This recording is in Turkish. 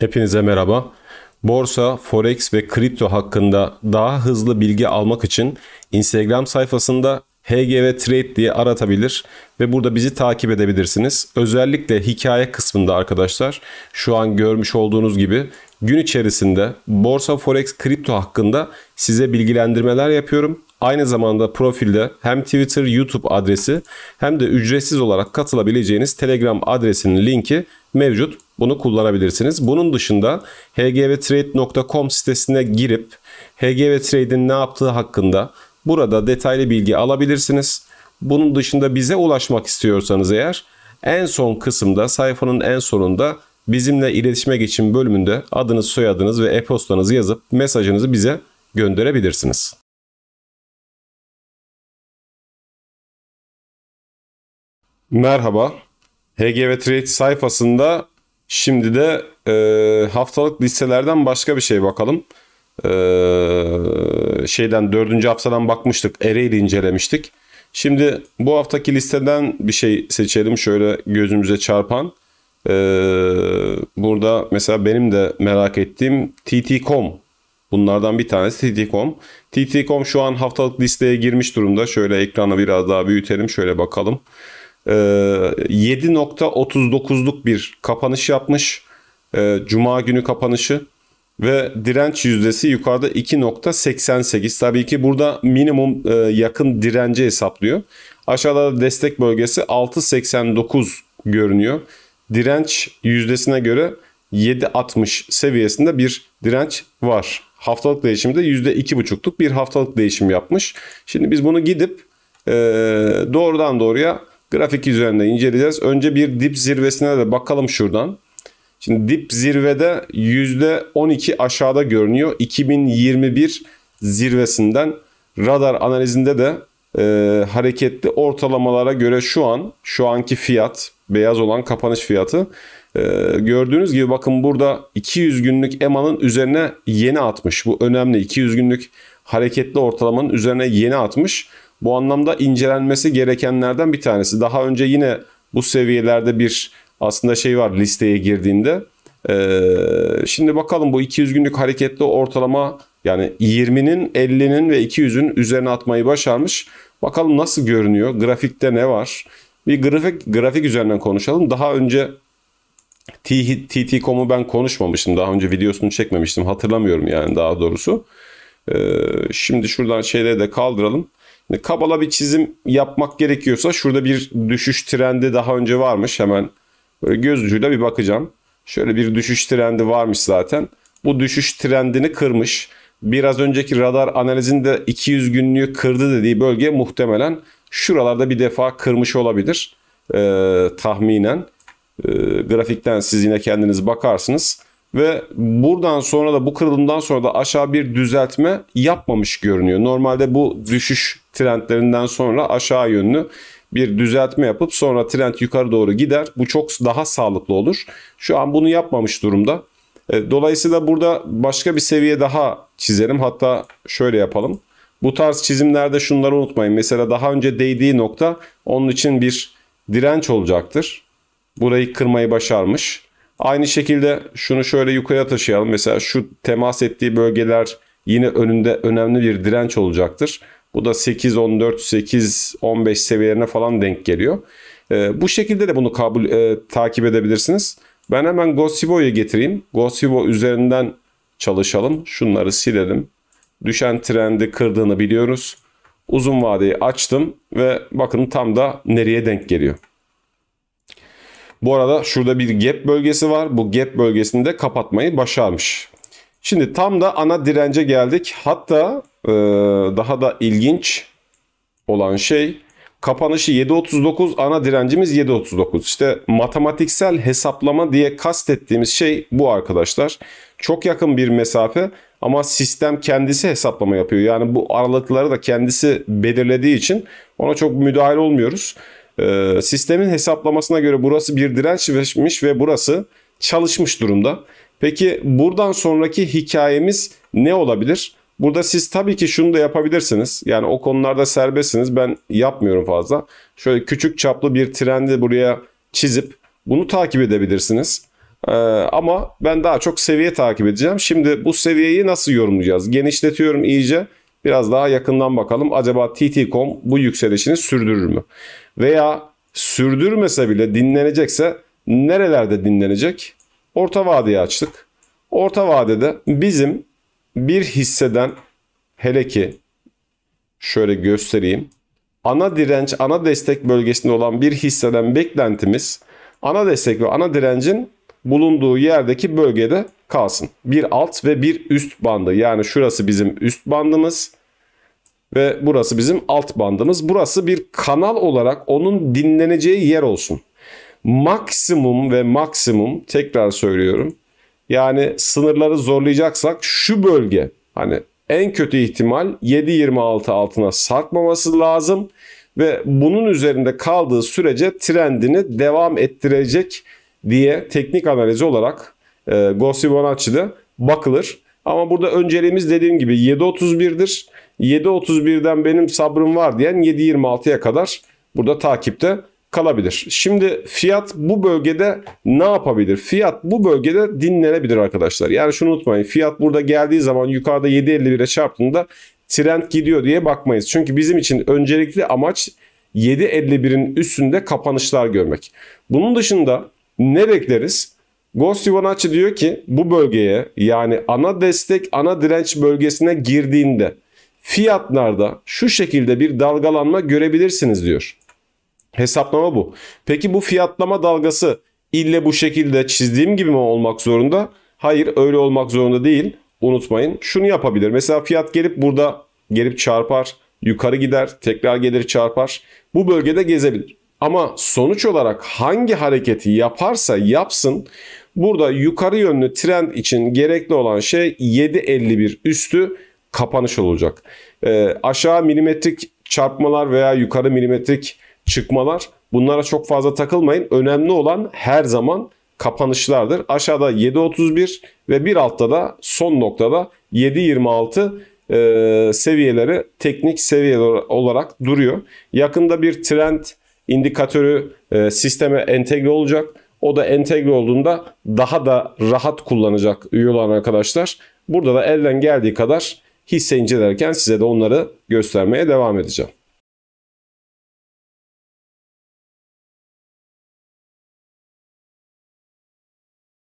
Hepinize merhaba. Borsa, forex ve kripto hakkında daha hızlı bilgi almak için Instagram sayfasında HGV Trade diye aratabilir ve burada bizi takip edebilirsiniz. Özellikle hikaye kısmında arkadaşlar şu an görmüş olduğunuz gibi gün içerisinde borsa, forex, kripto hakkında size bilgilendirmeler yapıyorum. Aynı zamanda profilde hem Twitter, YouTube adresi hem de ücretsiz olarak katılabileceğiniz Telegram adresinin linki mevcut. Bunu kullanabilirsiniz. Bunun dışında hgvtrade.com sitesine girip HGV Trade'in ne yaptığı hakkında burada detaylı bilgi alabilirsiniz. Bunun dışında bize ulaşmak istiyorsanız eğer en son kısımda sayfanın en sonunda bizimle iletişime geçin bölümünde adınız, soyadınız ve e-postanızı yazıp mesajınızı bize gönderebilirsiniz. Merhaba. HGV Trade sayfasında şimdi de e, haftalık listelerden başka bir şey bakalım. E, şeyden dördüncü haftadan bakmıştık. Ereğli incelemiştik. Şimdi bu haftaki listeden bir şey seçelim. Şöyle gözümüze çarpan. E, burada mesela benim de merak ettiğim TT.com. Bunlardan bir tanesi TT.com. TT.com şu an haftalık listeye girmiş durumda. Şöyle ekrana biraz daha büyütelim. Şöyle bakalım. 7.39'luk ee, bir kapanış yapmış. Ee, Cuma günü kapanışı ve direnç yüzdesi yukarıda 2.88. Tabii ki burada minimum e, yakın direnci hesaplıyor. Aşağıda da destek bölgesi 6.89 görünüyor. Direnç yüzdesine göre 7.60 seviyesinde bir direnç var. Haftalık değişimde %2.5'luk bir haftalık değişim yapmış. Şimdi biz bunu gidip e, doğrudan doğruya Grafik üzerinde inceleyeceğiz. Önce bir dip zirvesine de bakalım şuradan. Şimdi dip zirvede %12 aşağıda görünüyor. 2021 zirvesinden radar analizinde de e, hareketli ortalamalara göre şu an şu anki fiyat beyaz olan kapanış fiyatı e, gördüğünüz gibi bakın burada 200 günlük EMA'nın üzerine yeni atmış. Bu önemli 200 günlük hareketli ortalamanın üzerine yeni atmış. Bu anlamda incelenmesi gerekenlerden bir tanesi. Daha önce yine bu seviyelerde bir aslında şey var listeye girdiğinde. Ee, şimdi bakalım bu 200 günlük hareketli ortalama yani 20'nin 50'nin ve 200'ün üzerine atmayı başarmış. Bakalım nasıl görünüyor? Grafikte ne var? Bir grafik grafik üzerinden konuşalım. Daha önce TT.com'u ben konuşmamıştım. Daha önce videosunu çekmemiştim. Hatırlamıyorum yani daha doğrusu. Ee, şimdi şuradan şeyleri de kaldıralım. Kabala bir çizim yapmak gerekiyorsa şurada bir düşüş trendi daha önce varmış. Hemen böyle göz ucuyla bir bakacağım. Şöyle bir düşüş trendi varmış zaten. Bu düşüş trendini kırmış. Biraz önceki radar analizinde 200 günlüğü kırdı dediği bölge muhtemelen şuralarda bir defa kırmış olabilir. Ee, tahminen. Ee, grafikten siz yine kendiniz bakarsınız. Ve buradan sonra da bu kırılımdan sonra da aşağı bir düzeltme yapmamış görünüyor. Normalde bu düşüş trendlerinden sonra aşağı yönlü bir düzeltme yapıp sonra trend yukarı doğru gider. Bu çok daha sağlıklı olur. Şu an bunu yapmamış durumda. E, dolayısıyla burada başka bir seviye daha çizelim. Hatta şöyle yapalım. Bu tarz çizimlerde şunları unutmayın. Mesela daha önce değdiği nokta onun için bir direnç olacaktır. Burayı kırmayı başarmış. Aynı şekilde şunu şöyle yukarıya taşıyalım. Mesela şu temas ettiği bölgeler yine önünde önemli bir direnç olacaktır. Bu da 8, 14, 8, 15 seviyelerine falan denk geliyor. E, bu şekilde de bunu kabul e, takip edebilirsiniz. Ben hemen Gosibo'yu getireyim. Gosibo üzerinden çalışalım. Şunları silelim. Düşen trendi kırdığını biliyoruz. Uzun vadeyi açtım ve bakın tam da nereye denk geliyor. Bu arada şurada bir gap bölgesi var. Bu gap bölgesini de kapatmayı başarmış. Şimdi tam da ana dirence geldik. Hatta e, daha da ilginç olan şey kapanışı 7.39 ana direncimiz 7.39. İşte matematiksel hesaplama diye kastettiğimiz şey bu arkadaşlar. Çok yakın bir mesafe ama sistem kendisi hesaplama yapıyor. Yani bu aralıkları da kendisi belirlediği için ona çok müdahale olmuyoruz. Ee, sistemin hesaplamasına göre burası bir dirençmiş ve burası çalışmış durumda. Peki buradan sonraki hikayemiz ne olabilir? Burada siz tabii ki şunu da yapabilirsiniz. Yani o konularda serbestsiniz. Ben yapmıyorum fazla. Şöyle küçük çaplı bir trendi buraya çizip bunu takip edebilirsiniz. Ee, ama ben daha çok seviye takip edeceğim. Şimdi bu seviyeyi nasıl yorumlayacağız? Genişletiyorum iyice. Biraz daha yakından bakalım. Acaba TT.com bu yükselişini sürdürür mü? Veya sürdürmese bile dinlenecekse nerelerde dinlenecek? Orta vadeye açtık. Orta vadede bizim bir hisseden hele ki şöyle göstereyim. Ana direnç, ana destek bölgesinde olan bir hisseden beklentimiz ana destek ve ana direncin bulunduğu yerdeki bölgede kalsın. Bir alt ve bir üst bandı. Yani şurası bizim üst bandımız ve burası bizim alt bandımız. Burası bir kanal olarak onun dinleneceği yer olsun. Maksimum ve maksimum tekrar söylüyorum. Yani sınırları zorlayacaksak şu bölge hani en kötü ihtimal 7.26 altına sarkmaması lazım ve bunun üzerinde kaldığı sürece trendini devam ettirecek diye teknik analizi olarak e, Gossi Bonacci'de bakılır. Ama burada önceliğimiz dediğim gibi 7.31'dir. 7.31'den benim sabrım var diyen 7.26'ya kadar burada takipte kalabilir. Şimdi fiyat bu bölgede ne yapabilir? Fiyat bu bölgede dinlenebilir arkadaşlar. Yani şunu unutmayın. Fiyat burada geldiği zaman yukarıda 7.51'e çarptığında trend gidiyor diye bakmayız. Çünkü bizim için öncelikli amaç 7.51'in üstünde kapanışlar görmek. Bunun dışında ne bekleriz? Ghost Fibonacci diyor ki bu bölgeye yani ana destek ana direnç bölgesine girdiğinde fiyatlarda şu şekilde bir dalgalanma görebilirsiniz diyor. Hesaplama bu. Peki bu fiyatlama dalgası ille bu şekilde çizdiğim gibi mi olmak zorunda? Hayır öyle olmak zorunda değil. Unutmayın şunu yapabilir. Mesela fiyat gelip burada gelip çarpar, yukarı gider, tekrar gelir çarpar. Bu bölgede gezebilir. Ama sonuç olarak hangi hareketi yaparsa yapsın burada yukarı yönlü trend için gerekli olan şey 7.51 üstü kapanış olacak. E, aşağı milimetrik çarpmalar veya yukarı milimetrik çıkmalar bunlara çok fazla takılmayın. Önemli olan her zaman kapanışlardır. Aşağıda 7.31 ve bir altta da son noktada 7.26 e, seviyeleri teknik seviyeler olarak duruyor. Yakında bir trend indikatörü e, sisteme entegre olacak. O da entegre olduğunda daha da rahat kullanacak üye olan arkadaşlar. Burada da elden geldiği kadar hisse incelerken size de onları göstermeye devam edeceğim.